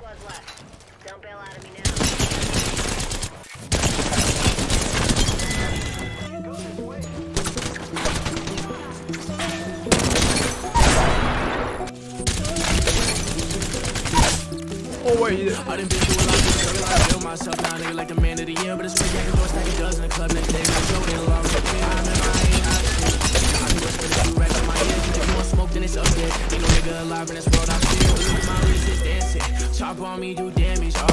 squads left. Don't bail out of me now. Oh wait, I done been through a lot, just struggle. I feel myself now, nigga, like the man of the year. But it's crazy, I can go stack a dozen in the club next day. My show ain't long, but I remember I ain't hot shit. I be whispering a few racks in my ear. If you want smoke, then it's up there. Ain't no nigga alive in this world I feel. Look at my wrist, it's dancing. Chop on me, do damage. Oh.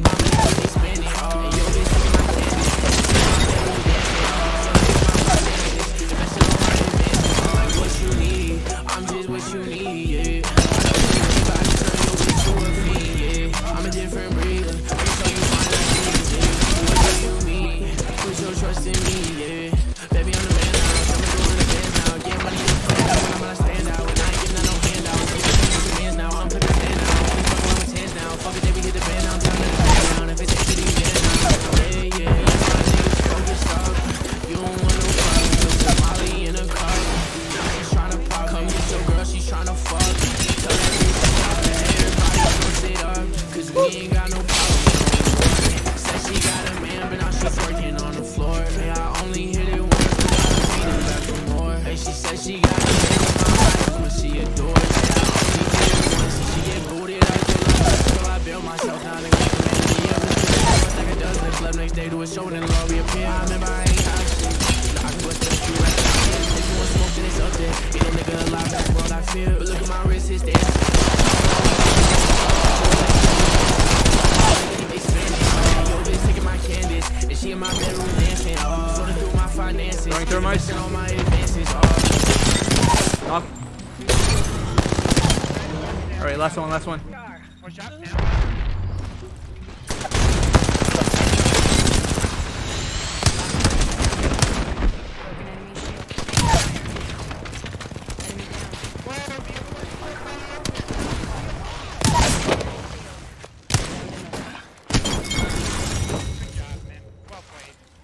My money, they spending. Oh, yo, bitch, look at my candy. Like what you need, I'm just what you need, yeah. I'm a different breed. My? Put your trust in me, yeah. Baby, I'm The club next day to a show, then the law reappear. I remember I ain't hot shit. I can bust a few racks. If you want smoke, then it's up there. Ain't no nigga alive in this world I feel. But look at my wrist, it's dancing. They spending. Yo, bitch taking my canvas. And she in my bedroom dancing. Uh, oh, sorting through my finances. Throwing thermites. All my advances. Uh, oh. knock. All right, last one, last one.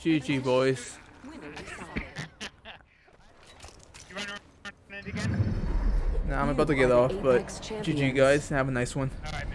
GG boys. Nah, I'm about to get off, but GG guys, have a nice one. Alright,